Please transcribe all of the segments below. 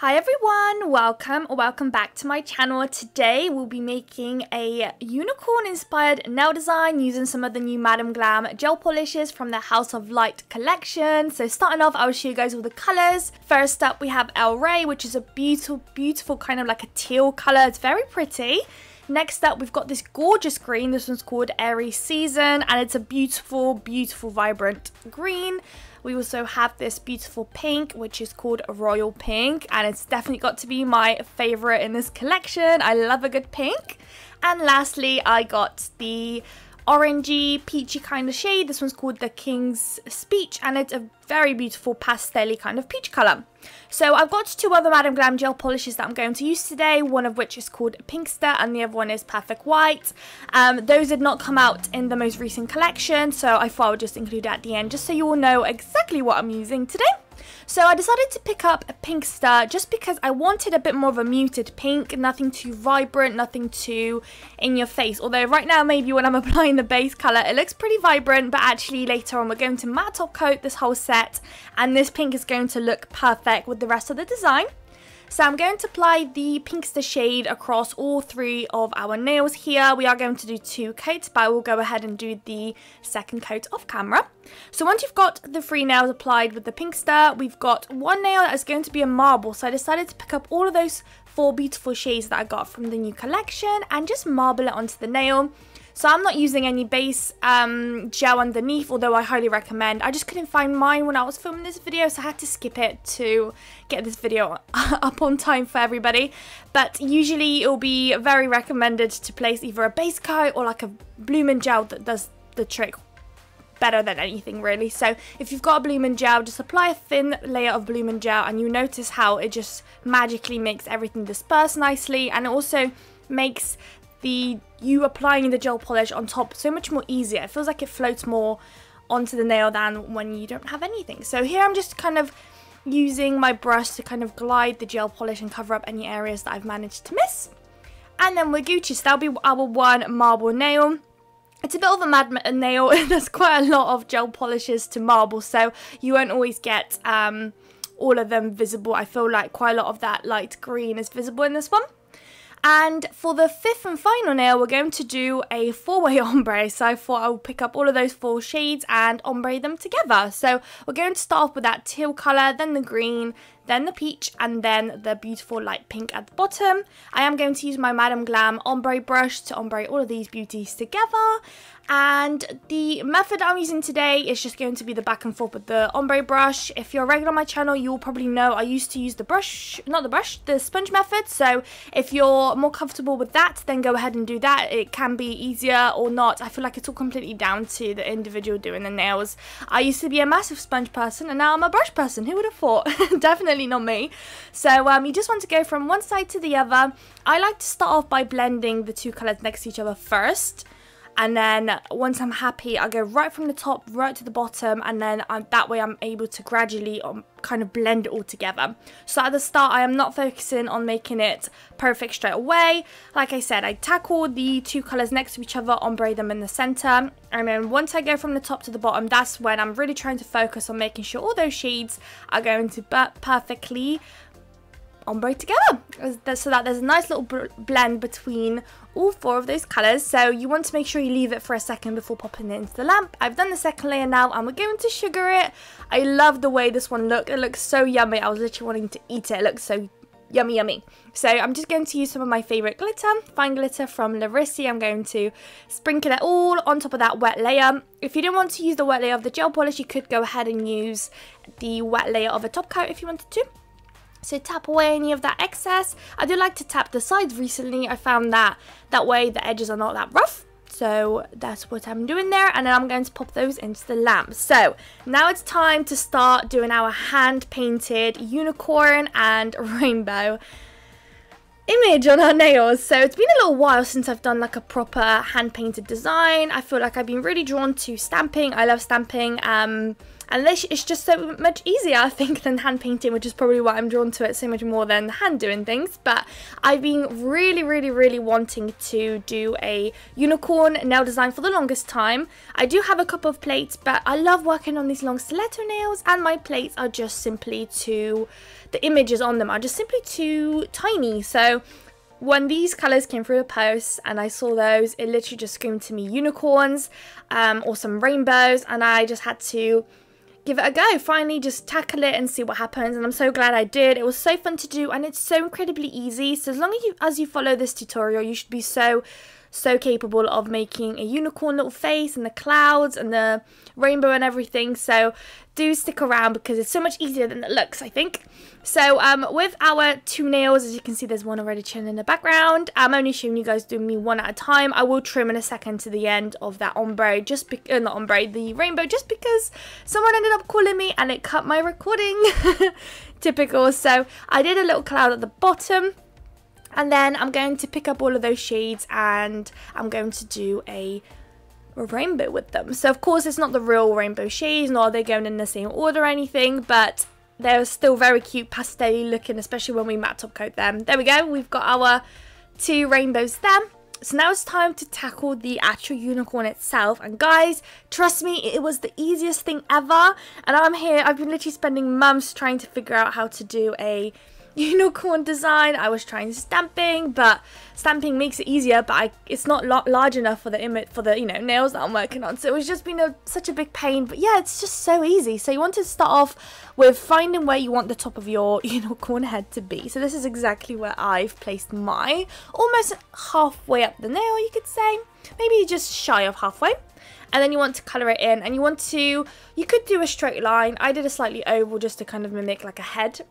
Hi everyone, welcome or welcome back to my channel. Today we'll be making a unicorn inspired nail design using some of the new Madam Glam gel polishes from the House of Light collection. So starting off, I'll show you guys all the colours. First up we have El Rey, which is a beautiful, beautiful kind of like a teal colour. It's very pretty. Next up, we've got this gorgeous green. This one's called Airy Season, and it's a beautiful, beautiful, vibrant green. We also have this beautiful pink, which is called Royal Pink, and it's definitely got to be my favorite in this collection. I love a good pink. And lastly, I got the orangey, peachy kind of shade. This one's called the King's Speech and it's a very beautiful pastel kind of peach colour. So I've got two other Madam Glam gel polishes that I'm going to use today, one of which is called Pinkster and the other one is Perfect White. Um, those did not come out in the most recent collection, so I thought I would just include at the end just so you all know exactly what I'm using today. So I decided to pick up a Pinkster just because I wanted a bit more of a muted pink, nothing too vibrant, nothing too in your face. Although right now maybe when I'm applying the base colour it looks pretty vibrant but actually later on we're going to matte top coat this whole set and this pink is going to look perfect with the rest of the design. So I'm going to apply the Pinkster shade across all three of our nails here. We are going to do two coats, but I will go ahead and do the second coat off camera. So once you've got the three nails applied with the Pinkster, we've got one nail that is going to be a marble. So I decided to pick up all of those four beautiful shades that I got from the new collection and just marble it onto the nail. So I'm not using any base um, gel underneath, although I highly recommend. I just couldn't find mine when I was filming this video, so I had to skip it to get this video up on time for everybody. But usually it'll be very recommended to place either a base coat or like a Bloomin' gel that does the trick better than anything really. So if you've got a Bloomin' gel, just apply a thin layer of Bloomin' gel and you notice how it just magically makes everything disperse nicely and it also makes the you applying the gel polish on top so much more easier. It feels like it floats more onto the nail than when you don't have anything. So here I'm just kind of using my brush to kind of glide the gel polish and cover up any areas that I've managed to miss. And then we're Gucci, so that'll be our one marble nail. It's a bit of a mad nail, there's quite a lot of gel polishes to marble, so you won't always get um, all of them visible. I feel like quite a lot of that light green is visible in this one. And for the fifth and final nail, we're going to do a four-way ombre. So I thought I would pick up all of those four shades and ombre them together. So we're going to start off with that teal colour, then the green, then the peach, and then the beautiful light pink at the bottom. I am going to use my Madam Glam ombre brush to ombre all of these beauties together. And the method I'm using today is just going to be the back and forth with the ombre brush. If you're regular on my channel, you'll probably know I used to use the brush, not the brush, the sponge method. So if you're more comfortable with that, then go ahead and do that. It can be easier or not. I feel like it's all completely down to the individual doing the nails. I used to be a massive sponge person and now I'm a brush person. Who would have thought? Definitely not me. So um, you just want to go from one side to the other. I like to start off by blending the two colours next to each other first and then once I'm happy I go right from the top right to the bottom and then I'm, that way I'm able to gradually um, kind of blend it all together. So at the start I am not focusing on making it perfect straight away. Like I said I tackle the two colors next to each other ombre them in the center and then once I go from the top to the bottom that's when I'm really trying to focus on making sure all those shades are going to perfectly ombre together. So that there's a nice little blend between all four of those colours. So you want to make sure you leave it for a second before popping it into the lamp. I've done the second layer now and we're going to sugar it. I love the way this one looks it looks so yummy. I was literally wanting to eat it. It looks so yummy yummy. So I'm just going to use some of my favourite glitter fine glitter from Larissi I'm going to sprinkle it all on top of that wet layer. If you don't want to use the wet layer of the gel polish you could go ahead and use the wet layer of a top coat if you wanted to so tap away any of that excess. I do like to tap the sides recently. I found that that way the edges are not that rough. So that's what I'm doing there and then I'm going to pop those into the lamp. So now it's time to start doing our hand painted unicorn and rainbow image on our nails. So it's been a little while since I've done like a proper hand painted design. I feel like I've been really drawn to stamping. I love stamping. Um, And this is just so much easier, I think, than hand painting, which is probably why I'm drawn to it so much more than hand doing things. But I've been really, really, really wanting to do a unicorn nail design for the longest time. I do have a couple of plates, but I love working on these long stiletto nails, and my plates are just simply too, the images on them are just simply too tiny. So when these colours came through the post and I saw those, it literally just screamed to me unicorns um, or some rainbows, and I just had to give it a go. Finally, just tackle it and see what happens. And I'm so glad I did. It was so fun to do, and it's so incredibly easy. So as long as you as you follow this tutorial, you should be so so capable of making a unicorn little face and the clouds and the rainbow and everything. So do stick around because it's so much easier than it looks, I think. So um, with our two nails, as you can see, there's one already chilling in the background. I'm only showing you guys doing me one at a time. I will trim in a second to the end of that ombre, just be uh, not ombre, the rainbow, just because someone ended up calling me and it cut my recording. Typical. So I did a little cloud at the bottom and then I'm going to pick up all of those shades and I'm going to do a rainbow with them. So of course it's not the real rainbow shades, nor are they going in the same order or anything, but they're still very cute pastel looking, especially when we matte top coat them. There we go, we've got our two rainbows there. So now it's time to tackle the actual unicorn itself. And guys, trust me, it was the easiest thing ever. And I'm here, I've been literally spending months trying to figure out how to do a unicorn design. I was trying stamping, but stamping makes it easier, but I, it's not large enough for the image for the you know nails that I'm working on. So it was just been a, such a big pain. But yeah, it's just so easy. So you want to start off with finding where you want the top of your unicorn head to be. So this is exactly where I've placed my almost halfway up the nail, you could say. Maybe just shy of halfway and then you want to colour it in and you want to you could do a straight line I did a slightly oval just to kind of mimic like a head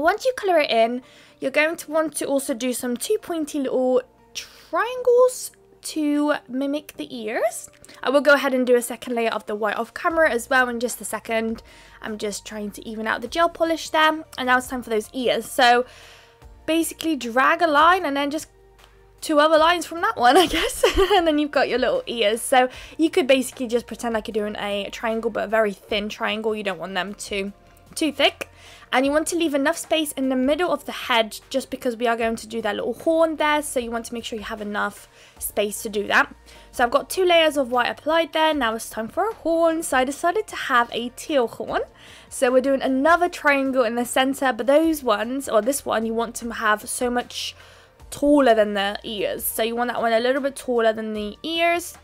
once you colour it in, you're going to want to also do some two pointy little triangles to mimic the ears. I will go ahead and do a second layer of the white off camera as well in just a second. I'm just trying to even out the gel polish there. And now it's time for those ears. So basically drag a line and then just two other lines from that one, I guess. and then you've got your little ears. So you could basically just pretend like you're doing a triangle, but a very thin triangle. You don't want them to too thick and you want to leave enough space in the middle of the head just because we are going to do that little horn there. So you want to make sure you have enough space to do that. So I've got two layers of white applied there. Now it's time for a horn. So I decided to have a teal horn. So we're doing another triangle in the center but those ones or this one you want to have so much taller than the ears. So you want that one a little bit taller than the ears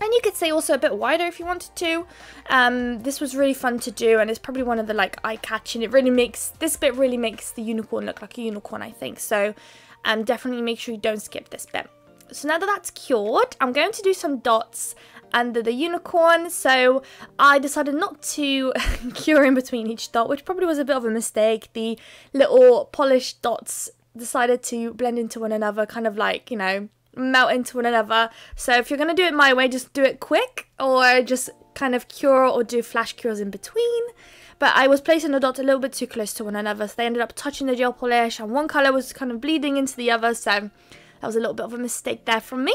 and you could say also a bit wider if you wanted to. Um, this was really fun to do and it's probably one of the like eye-catching. It really makes, this bit really makes the unicorn look like a unicorn I think. So um, definitely make sure you don't skip this bit. So now that that's cured, I'm going to do some dots under the unicorn. So I decided not to cure in between each dot, which probably was a bit of a mistake. The little polished dots decided to blend into one another, kind of like, you know, melt into one another. So if you're going to do it my way, just do it quick or just kind of cure or do flash cures in between. But I was placing the dots a little bit too close to one another, so they ended up touching the gel polish and one colour was kind of bleeding into the other, so that was a little bit of a mistake there from me.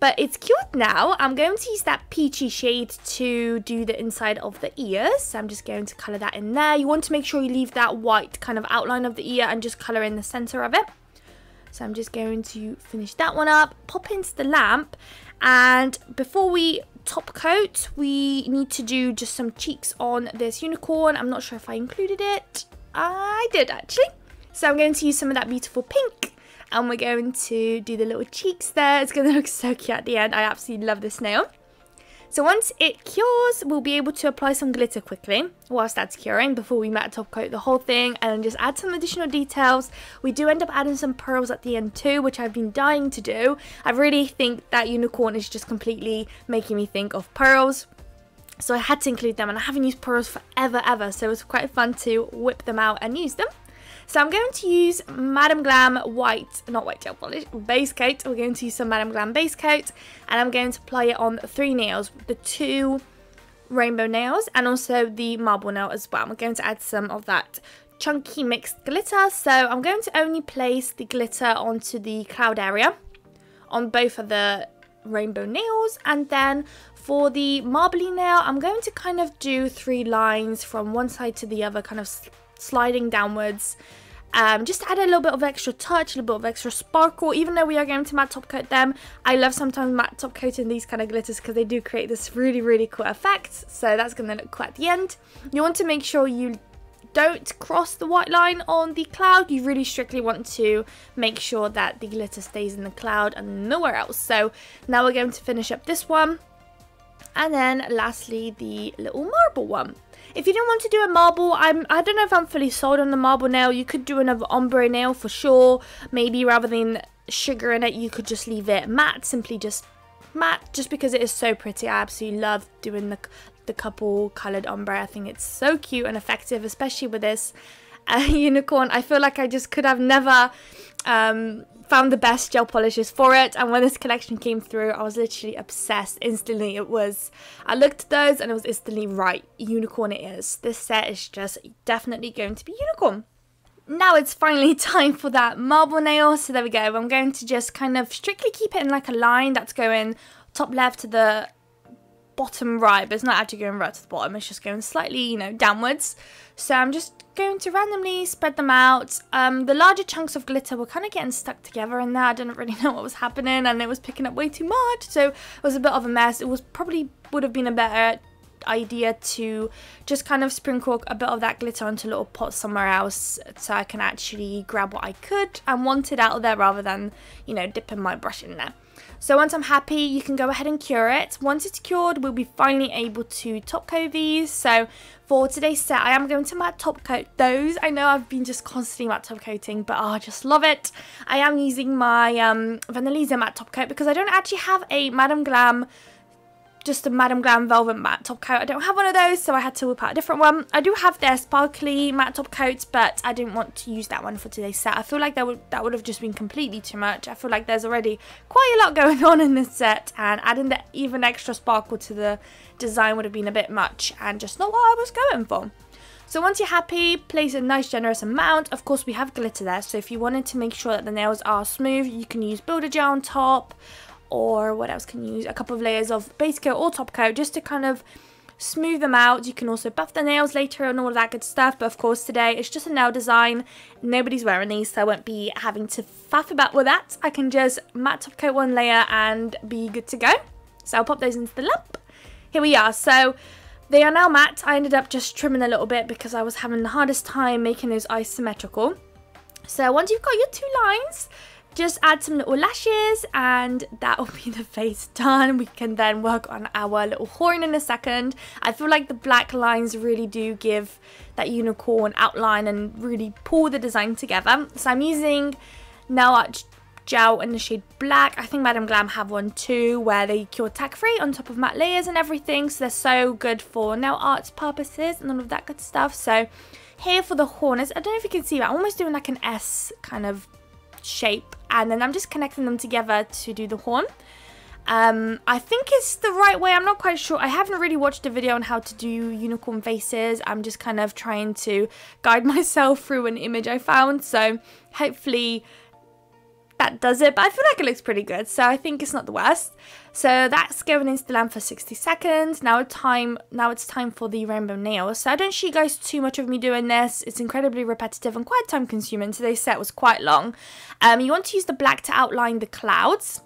But it's cured now. I'm going to use that peachy shade to do the inside of the ears. So I'm just going to colour that in there. You want to make sure you leave that white kind of outline of the ear and just colour in the centre of it. So I'm just going to finish that one up, pop into the lamp, and before we top coat, we need to do just some cheeks on this unicorn. I'm not sure if I included it. I did actually. So I'm going to use some of that beautiful pink and we're going to do the little cheeks there. It's going to look so cute at the end. I absolutely love this nail. So once it cures, we'll be able to apply some glitter quickly whilst that's curing before we matte top coat the whole thing and just add some additional details. We do end up adding some pearls at the end too, which I've been dying to do. I really think that unicorn is just completely making me think of pearls. So I had to include them and I haven't used pearls forever ever so it was quite fun to whip them out and use them. So I'm going to use Madam Glam white, not white gel polish, base coat. We're going to use some Madam Glam base coat and I'm going to apply it on three nails, the two rainbow nails and also the marble nail as well. I'm going to add some of that chunky mixed glitter. So I'm going to only place the glitter onto the cloud area on both of the rainbow nails and then for the marbly nail I'm going to kind of do three lines from one side to the other kind of sliding downwards um, just add a little bit of extra touch, a little bit of extra sparkle. Even though we are going to matte top coat them, I love sometimes matte top coating these kind of glitters because they do create this really, really cool effect. So that's going to look cool at the end. You want to make sure you don't cross the white line on the cloud. You really strictly want to make sure that the glitter stays in the cloud and nowhere else. So now we're going to finish up this one. And then lastly, the little marble one. If you don't want to do a marble, I'm, I don't know if I'm fully sold on the marble nail. You could do another ombre nail for sure. Maybe rather than sugar in it, you could just leave it matte. Simply just matte, just because it is so pretty. I absolutely love doing the, the couple coloured ombre. I think it's so cute and effective, especially with this uh, unicorn. I feel like I just could have never um, found the best gel polishes for it and when this collection came through I was literally obsessed instantly. It was I looked at those and it was instantly right unicorn it is. This set is just definitely going to be unicorn. Now it's finally time for that marble nail so there we go. I'm going to just kind of strictly keep it in like a line that's going top left to the bottom right but it's not actually going right to the bottom it's just going slightly you know downwards so I'm just going to randomly spread them out. Um, the larger chunks of glitter were kind of getting stuck together in there. I didn't really know what was happening and it was picking up way too much. So it was a bit of a mess. It was probably would have been a better idea to just kind of sprinkle a bit of that glitter onto little pot somewhere else so I can actually grab what I could and want it out of there rather than, you know, dipping my brush in there. So once I'm happy, you can go ahead and cure it. Once it's cured, we'll be finally able to top coat these. So for today's set, I am going to matte top coat those. I know I've been just constantly matte top coating, but oh, I just love it. I am using my um, Venalisa matte top coat because I don't actually have a Madam Glam just a Madam Glam Velvet Matte Top Coat. I don't have one of those, so I had to whip out a different one. I do have their sparkly matte top coats, but I didn't want to use that one for today's set. I feel like that would that would have just been completely too much. I feel like there's already quite a lot going on in this set, and adding the even extra sparkle to the design would have been a bit much, and just not what I was going for. So once you're happy, place a nice generous amount. Of course, we have glitter there, so if you wanted to make sure that the nails are smooth, you can use Builder Gel on top, or what else can you use? A couple of layers of base coat or top coat just to kind of smooth them out. You can also buff the nails later and all of that good stuff. But of course today it's just a nail design. Nobody's wearing these so I won't be having to faff about with that. I can just matte top coat one layer and be good to go. So I'll pop those into the lamp. Here we are. So they are now matte. I ended up just trimming a little bit because I was having the hardest time making those eyes symmetrical. So once you've got your two lines, just add some little lashes and that will be the face done. We can then work on our little horn in a second. I feel like the black lines really do give that unicorn outline and really pull the design together. So I'm using nail art gel in the shade black. I think Madam Glam have one too where they cure tack free on top of matte layers and everything. So they're so good for nail arts purposes and all of that good stuff. So here for the horn, I don't know if you can see but I'm almost doing like an S kind of shape and then I'm just connecting them together to do the horn. Um, I think it's the right way. I'm not quite sure. I haven't really watched a video on how to do unicorn faces. I'm just kind of trying to guide myself through an image I found. So hopefully that does it, but I feel like it looks pretty good, so I think it's not the worst. So that's going into the lamp for 60 seconds. Now time now it's time for the rainbow nails. So I don't show you guys too much of me doing this. It's incredibly repetitive and quite time consuming. Today's set was quite long. Um, you want to use the black to outline the clouds.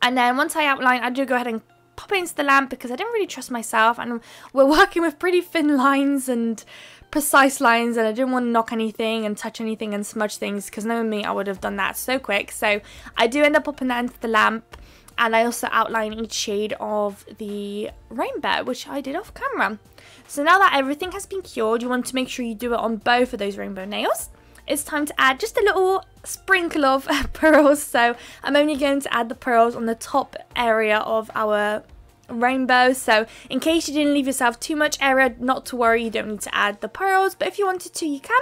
And then once I outline, I do go ahead and pop it into the lamp because I didn't really trust myself and we're working with pretty thin lines and precise lines and I didn't want to knock anything and touch anything and smudge things because knowing me I would have done that so quick so I do end up popping that into the lamp and I also outline each shade of the rainbow which I did off camera. So now that everything has been cured you want to make sure you do it on both of those rainbow nails. It's time to add just a little sprinkle of pearls so I'm only going to add the pearls on the top area of our rainbow. So in case you didn't leave yourself too much area, not to worry, you don't need to add the pearls. But if you wanted to, you can.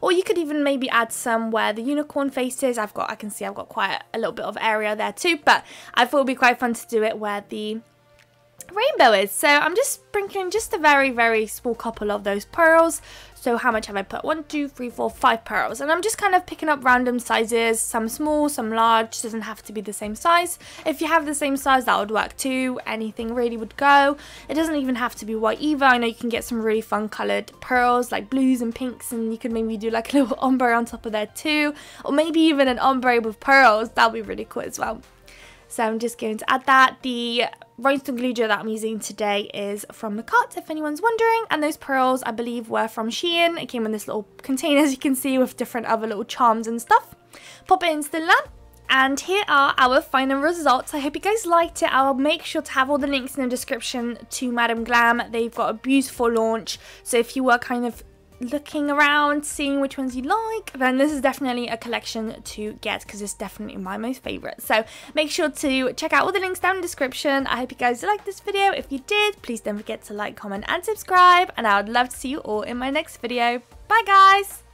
Or you could even maybe add some where the unicorn face is. I've got, I can see I've got quite a little bit of area there too. But I thought it would be quite fun to do it where the rainbow is. So I'm just sprinkling just a very, very small couple of those pearls. So how much have I put? One, two, three, four, five pearls. And I'm just kind of picking up random sizes, some small, some large, doesn't have to be the same size. If you have the same size, that would work too. Anything really would go. It doesn't even have to be white either. I know you can get some really fun coloured pearls, like blues and pinks, and you could maybe do like a little ombre on top of there too. Or maybe even an ombre with pearls. That would be really cool as well. So I'm just going to add that. The rhinestone glue gel that I'm using today is from the Cut, if anyone's wondering. And those pearls, I believe, were from Shein. It came in this little container, as you can see, with different other little charms and stuff. Pop it into the lamp. And here are our final results. I hope you guys liked it. I'll make sure to have all the links in the description to Madam Glam. They've got a beautiful launch. So if you were kind of looking around, seeing which ones you like, then this is definitely a collection to get because it's definitely my most favourite. So make sure to check out all the links down in the description. I hope you guys liked this video. If you did, please don't forget to like, comment and subscribe and I would love to see you all in my next video. Bye guys!